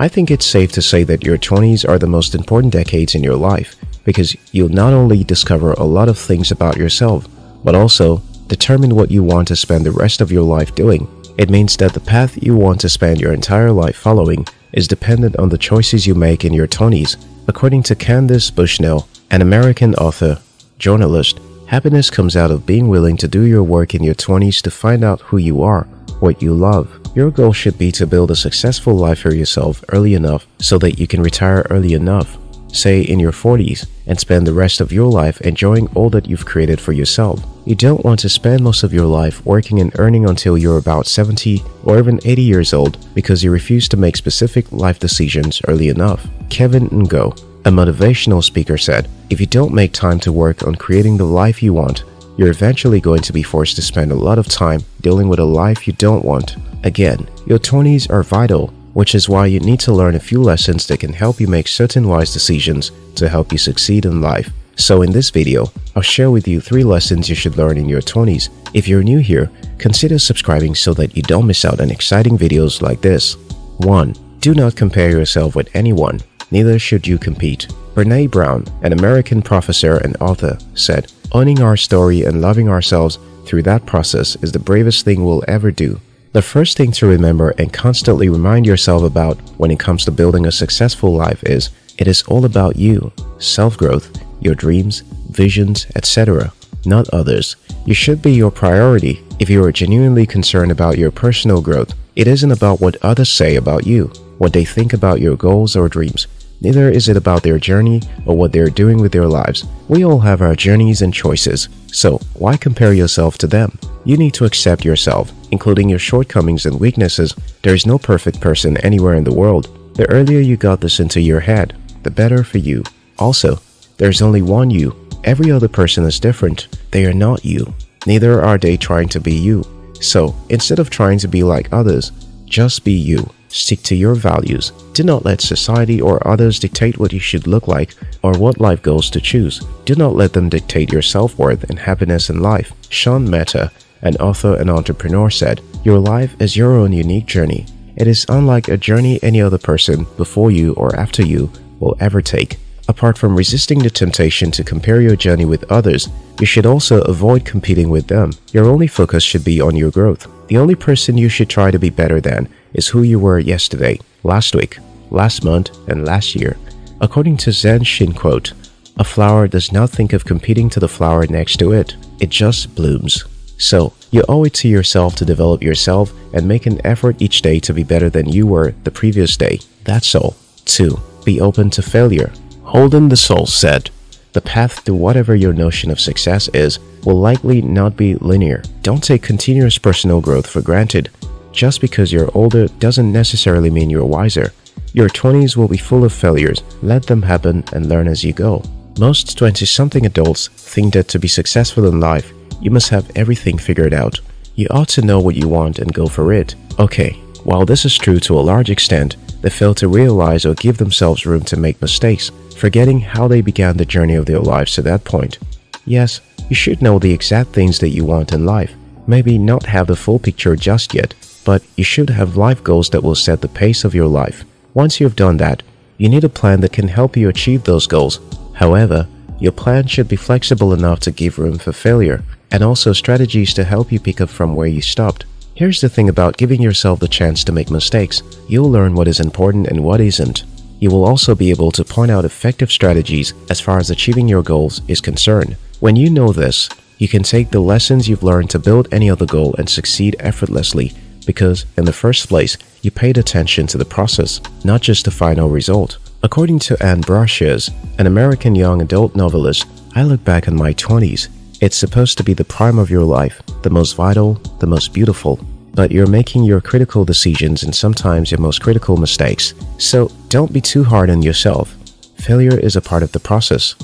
I think it's safe to say that your 20s are the most important decades in your life because you'll not only discover a lot of things about yourself, but also determine what you want to spend the rest of your life doing. It means that the path you want to spend your entire life following is dependent on the choices you make in your 20s. According to Candace Bushnell, an American author, journalist, happiness comes out of being willing to do your work in your 20s to find out who you are, what you love. Your goal should be to build a successful life for yourself early enough so that you can retire early enough, say in your 40s, and spend the rest of your life enjoying all that you've created for yourself. You don't want to spend most of your life working and earning until you're about 70 or even 80 years old because you refuse to make specific life decisions early enough. Kevin Ngo, a motivational speaker said, if you don't make time to work on creating the life you want, you're eventually going to be forced to spend a lot of time dealing with a life you don't want. Again, your 20s are vital, which is why you need to learn a few lessons that can help you make certain wise decisions to help you succeed in life. So in this video, I'll share with you 3 lessons you should learn in your 20s. If you're new here, consider subscribing so that you don't miss out on exciting videos like this. 1. Do not compare yourself with anyone, neither should you compete. Brene Brown, an American professor and author, said, Owning our story and loving ourselves through that process is the bravest thing we'll ever do. The first thing to remember and constantly remind yourself about when it comes to building a successful life is it is all about you, self-growth, your dreams, visions, etc., not others. You should be your priority if you are genuinely concerned about your personal growth. It isn't about what others say about you, what they think about your goals or dreams. Neither is it about their journey or what they're doing with their lives. We all have our journeys and choices, so why compare yourself to them? You need to accept yourself, including your shortcomings and weaknesses. There is no perfect person anywhere in the world. The earlier you got this into your head, the better for you. Also, there's only one you. Every other person is different. They are not you. Neither are they trying to be you. So, instead of trying to be like others, just be you. Stick to your values. Do not let society or others dictate what you should look like or what life goals to choose. Do not let them dictate your self-worth and happiness in life. Sean Mehta, an author and entrepreneur said, Your life is your own unique journey. It is unlike a journey any other person before you or after you will ever take. Apart from resisting the temptation to compare your journey with others, you should also avoid competing with them. Your only focus should be on your growth. The only person you should try to be better than is who you were yesterday, last week, last month, and last year. According to Zen Shin quote, a flower does not think of competing to the flower next to it. It just blooms. So, you owe it to yourself to develop yourself and make an effort each day to be better than you were the previous day. That's all. 2. Be open to failure. Holden the Soul said, The path to whatever your notion of success is will likely not be linear. Don't take continuous personal growth for granted. Just because you're older doesn't necessarily mean you're wiser. Your 20s will be full of failures. Let them happen and learn as you go. Most 20-something adults think that to be successful in life, you must have everything figured out. You ought to know what you want and go for it. Okay, while this is true to a large extent, they fail to realize or give themselves room to make mistakes, forgetting how they began the journey of their lives to that point. Yes, you should know the exact things that you want in life. Maybe not have the full picture just yet, but you should have life goals that will set the pace of your life. Once you've done that, you need a plan that can help you achieve those goals. However, your plan should be flexible enough to give room for failure, and also strategies to help you pick up from where you stopped. Here's the thing about giving yourself the chance to make mistakes. You'll learn what is important and what isn't. You will also be able to point out effective strategies as far as achieving your goals is concerned. When you know this, you can take the lessons you've learned to build any other goal and succeed effortlessly because, in the first place, you paid attention to the process, not just the final result. According to Ann Brashares, an American young adult novelist, I look back on my 20s it's supposed to be the prime of your life, the most vital, the most beautiful, but you're making your critical decisions and sometimes your most critical mistakes. So don't be too hard on yourself. Failure is a part of the process.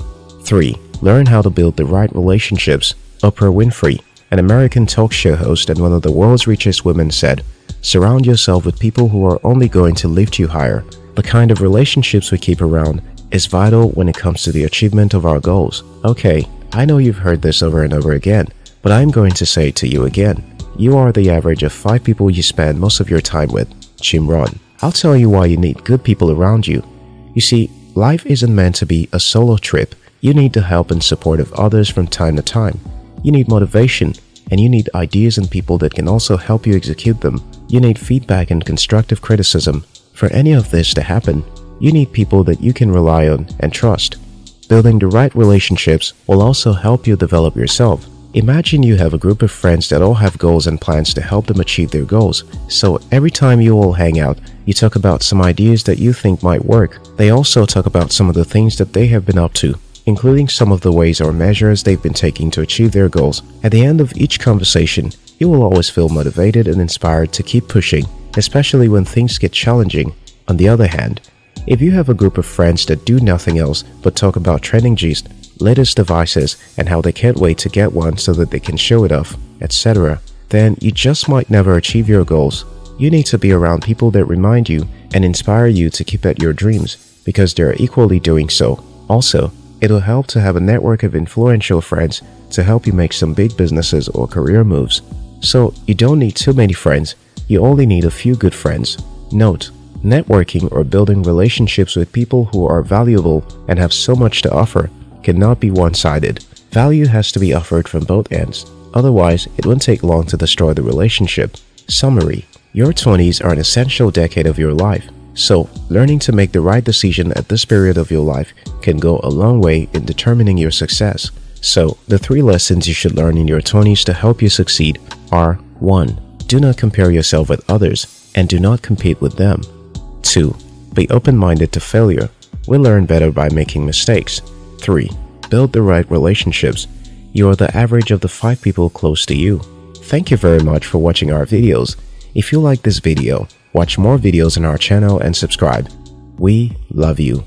3. Learn how to build the right relationships. Oprah Winfrey, an American talk show host and one of the world's richest women said, Surround yourself with people who are only going to lift you higher. The kind of relationships we keep around is vital when it comes to the achievement of our goals. Okay, I know you've heard this over and over again, but I'm going to say it to you again. You are the average of 5 people you spend most of your time with. Jim Rohn I'll tell you why you need good people around you. You see, life isn't meant to be a solo trip. You need the help and support of others from time to time. You need motivation, and you need ideas and people that can also help you execute them. You need feedback and constructive criticism. For any of this to happen, you need people that you can rely on and trust. Building the right relationships will also help you develop yourself. Imagine you have a group of friends that all have goals and plans to help them achieve their goals. So every time you all hang out, you talk about some ideas that you think might work. They also talk about some of the things that they have been up to, including some of the ways or measures they've been taking to achieve their goals. At the end of each conversation, you will always feel motivated and inspired to keep pushing, especially when things get challenging. On the other hand, if you have a group of friends that do nothing else but talk about trending gist, latest devices, and how they can't wait to get one so that they can show it off, etc., then you just might never achieve your goals. You need to be around people that remind you and inspire you to keep at your dreams because they're equally doing so. Also, it'll help to have a network of influential friends to help you make some big businesses or career moves. So, you don't need too many friends, you only need a few good friends. Note, networking or building relationships with people who are valuable and have so much to offer cannot be one-sided. Value has to be offered from both ends. Otherwise, it won't take long to destroy the relationship. Summary Your 20s are an essential decade of your life. So, learning to make the right decision at this period of your life can go a long way in determining your success. So, the three lessons you should learn in your 20s to help you succeed are 1. Do not compare yourself with others and do not compete with them. 2. Be open-minded to failure. We learn better by making mistakes. 3. Build the right relationships. You are the average of the 5 people close to you. Thank you very much for watching our videos. If you like this video, watch more videos on our channel and subscribe. We love you.